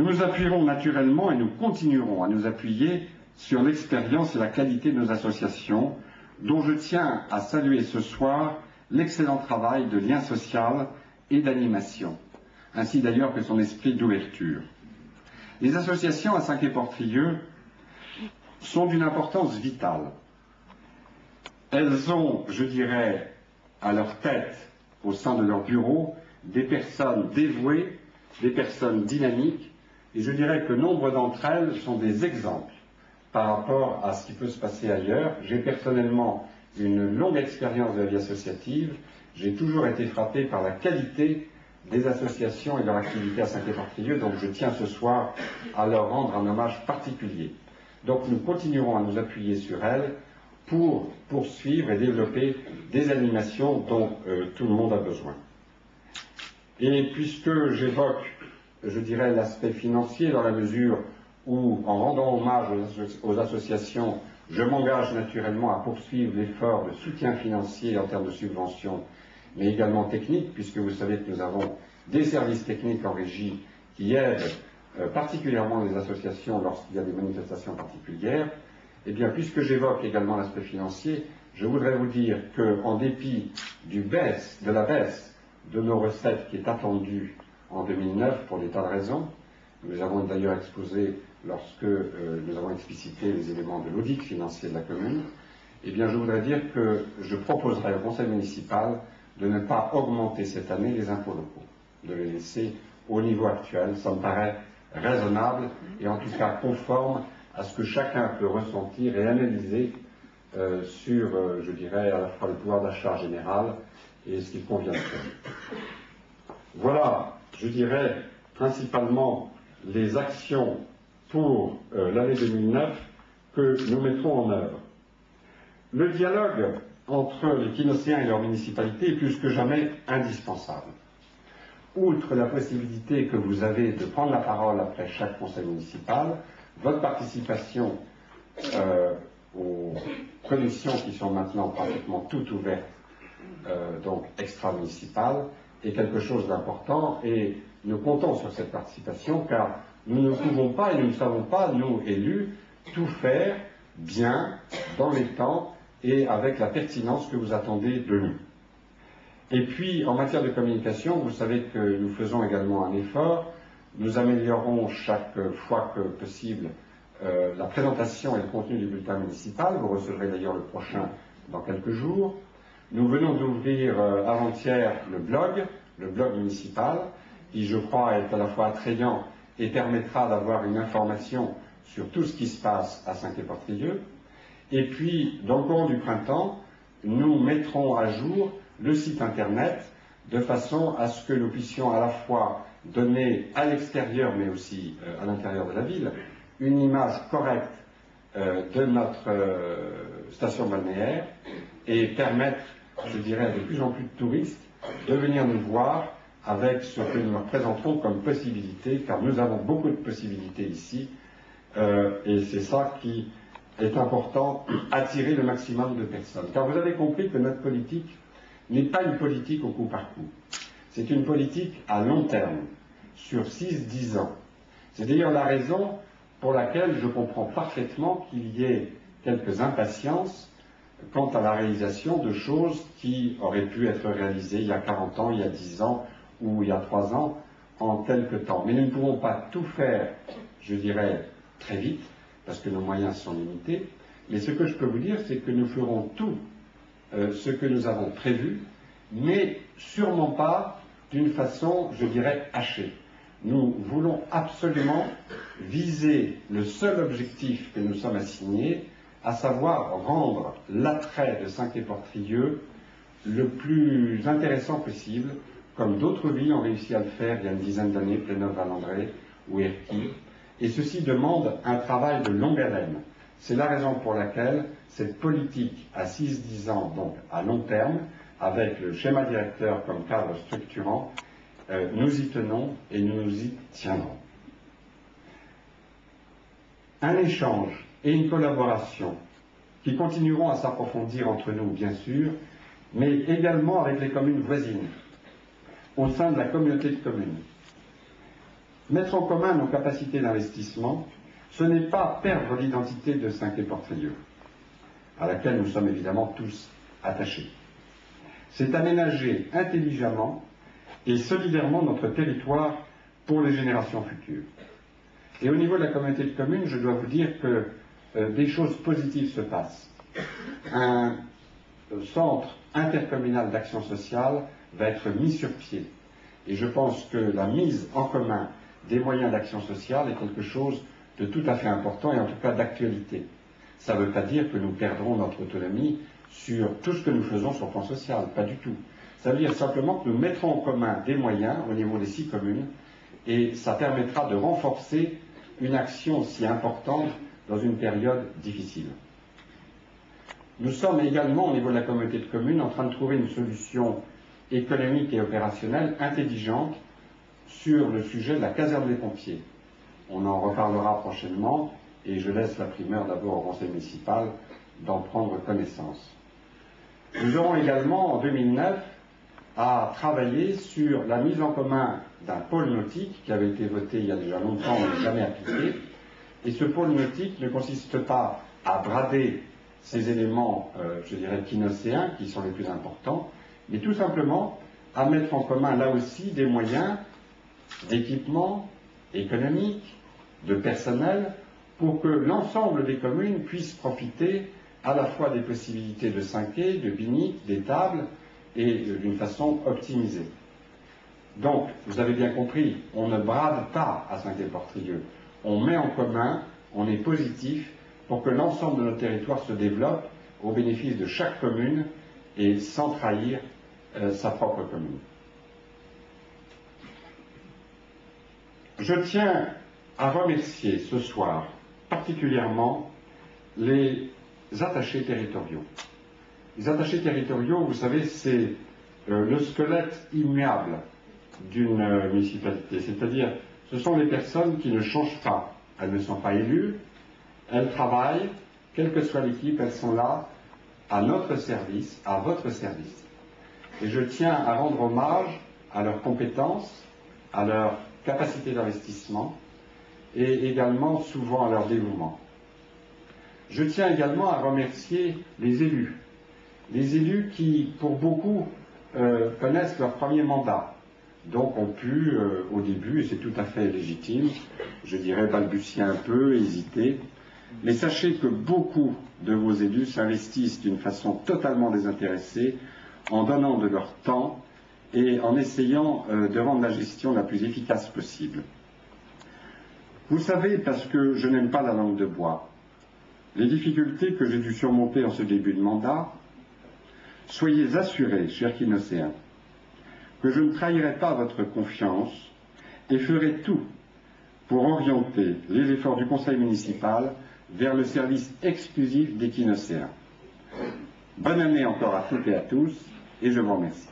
Nous nous appuierons naturellement et nous continuerons à nous appuyer sur l'expérience et la qualité de nos associations, dont je tiens à saluer ce soir l'excellent travail de lien social et d'animation, ainsi d'ailleurs que son esprit d'ouverture. Les associations à Saint-Quay-Portrieux sont d'une importance vitale. Elles ont, je dirais, à leur tête, au sein de leur bureau, des personnes dévouées, des personnes dynamiques, et je dirais que nombre d'entre elles sont des exemples par rapport à ce qui peut se passer ailleurs. J'ai personnellement une longue expérience de la vie associative. J'ai toujours été frappé par la qualité des associations et de leur activité à Saint-Quay-Portrieux, donc je tiens ce soir à leur rendre un hommage particulier. Donc nous continuerons à nous appuyer sur elles pour poursuivre et développer des animations dont euh, tout le monde a besoin. Et puisque j'évoque, je dirais, l'aspect financier dans la mesure où, en rendant hommage aux, associations, je m'engage naturellement à poursuivre l'effort de soutien financier en termes de subventions, mais également technique, puisque vous savez que nous avons des services techniques en régie qui aident euh, particulièrement les associations lorsqu'il y a des manifestations particulières. Eh bien, puisque j'évoque également l'aspect financier, je voudrais vous dire qu'en dépit de la baisse de nos recettes qui est attendue en 2009 pour des tas de raisons, nous avons d'ailleurs exposé lorsque euh, nous avons explicité les éléments de l'audit financier de la commune, eh bien je voudrais dire que je proposerai au conseil municipal de ne pas augmenter cette année les impôts locaux, de les laisser au niveau actuel. Ça me paraît raisonnable et en tout cas conforme à ce que chacun peut ressentir et analyser euh, sur, euh, je dirais, à la fois le pouvoir d'achat général et ce qu'il convient de faire. Voilà, je dirais, principalement les actions pour euh, l'année 2009 que nous mettrons en œuvre. Le dialogue entre les Kinocéens et leur municipalité est plus que jamais indispensable. Outre la possibilité que vous avez de prendre la parole après chaque conseil municipal, votre participation euh, aux commissions qui sont maintenant pratiquement toutes ouvertes, euh, donc extra-municipales, est quelque chose d'important et nous comptons sur cette participation car nous ne pouvons pas et nous ne savons pas, nous élus, tout faire bien, dans les temps et avec la pertinence que vous attendez de nous. Et puis, en matière de communication, vous savez que nous faisons également un effort. Nous améliorons chaque fois que possible euh, la présentation et le contenu du bulletin municipal. Vous recevrez d'ailleurs le prochain dans quelques jours. Nous venons d'ouvrir euh, avant-hier le blog, le blog municipal, qui je crois est à la fois attrayant et permettra d'avoir une information sur tout ce qui se passe à Saint-Éportrieux. Et puis, dans le courant du printemps, nous mettrons à jour le site Internet de façon à ce que nous puissions à la fois donner à l'extérieur, mais aussi euh, à l'intérieur de la ville, une image correcte euh, de notre station balnéaire et permettre, je dirais, de plus en plus de touristes de venir nous voir avec ce que nous leur présenterons comme possibilité, car nous avons beaucoup de possibilités ici, et c'est ça qui est important, attirer le maximum de personnes. Car vous avez compris que notre politique n'est pas une politique au coup par coup. C'est une politique à long terme, sur 6-10 ans. C'est d'ailleurs la raison pour laquelle je comprends parfaitement qu'il y ait quelques impatiences quant à la réalisation de choses qui auraient pu être réalisées il y a 40 ans, il y a 10 ans ou il y a 3 ans, en quelque temps. Mais nous ne pouvons pas tout faire, je dirais, très vite, parce que nos moyens sont limités. Mais ce que je peux vous dire, c'est que nous ferons tout euh, ce que nous avons prévu, mais sûrement pas d'une façon, je dirais, hachée. Nous voulons absolument viser le seul objectif que nous sommes assignés, à savoir rendre l'attrait de Saint-Quay-Portrieux le plus intéressant possible, comme d'autres villes ont réussi à le faire il y a une dizaine d'années, Pléneuve-Valandré ou Erquy. Et ceci demande un travail de longue haleine. C'est la raison pour laquelle cette politique à 6-10 ans, donc à long terme, avec le schéma directeur comme cadre structurant, euh, nous y tenons et nous nous y tiendrons. Un échange et une collaboration qui continueront à s'approfondir entre nous, bien sûr, mais également avec les communes voisines, au sein de la communauté de communes. Mettre en commun nos capacités d'investissement, ce n'est pas perdre l'identité de Saint-Quay-Portrieux, à laquelle nous sommes évidemment tous attachés. C'est aménager intelligemment et solidairement notre territoire pour les générations futures. Et au niveau de la communauté de communes, je dois vous dire que euh, des choses positives se passent. Un euh, centre intercommunal d'action sociale va être mis sur pied. Et je pense que la mise en commun des moyens d'action sociale est quelque chose de tout à fait important et en tout cas d'actualité. Ça ne veut pas dire que nous perdrons notre autonomie sur tout ce que nous faisons sur le plan social, pas du tout. Ça veut dire simplement que nous mettrons en commun des moyens au niveau des six communes et ça permettra de renforcer une action si importante dans une période difficile. Nous sommes également, au niveau de la communauté de communes, en train de trouver une solution économique et opérationnelle intelligente sur le sujet de la caserne des pompiers. On en reparlera prochainement et je laisse la primeur d'abord au conseil municipal d'en prendre connaissance. Nous aurons également en 2009 à travailler sur la mise en commun d'un pôle nautique qui avait été voté il y a déjà longtemps mais jamais appliqué. Et ce pôle nautique ne consiste pas à brader ces éléments, euh, je dirais, kinocéens, qui sont les plus importants, mais tout simplement à mettre en commun là aussi des moyens d'équipement économique, de personnel, pour que l'ensemble des communes puissent profiter à la fois des possibilités de 5 de biniques, des tables, et d'une façon optimisée. Donc, vous avez bien compris, on ne brade pas à Saint-Quay-Portrieux. On met en commun, on est positif pour que l'ensemble de notre territoire se développe au bénéfice de chaque commune et sans trahir euh, sa propre commune. Je tiens à remercier ce soir particulièrement les attachés territoriaux. Les attachés territoriaux, vous savez, c'est euh, le squelette immuable d'une euh, municipalité, c'est-à-dire ce sont les personnes qui ne changent pas. Elles ne sont pas élues, elles travaillent, quelle que soit l'équipe, elles sont là à notre service, à votre service. Et je tiens à rendre hommage à leurs compétences, à leur capacité d'investissement et également souvent à leur dévouement. Je tiens également à remercier les élus, les élus qui, pour beaucoup, euh, connaissent leur premier mandat, donc ont pu, euh, au début, et c'est tout à fait légitime, je dirais balbutier un peu, hésiter, mais sachez que beaucoup de vos élus s'investissent d'une façon totalement désintéressée, en donnant de leur temps et en essayant euh, de rendre la gestion la plus efficace possible. Vous savez, parce que je n'aime pas la langue de bois, les difficultés que j'ai dû surmonter en ce début de mandat, soyez assurés, chers Kinocéens, que je ne trahirai pas votre confiance et ferai tout pour orienter les efforts du Conseil municipal vers le service exclusif des Kinocéens. Bonne année encore à toutes et à tous, et je vous remercie.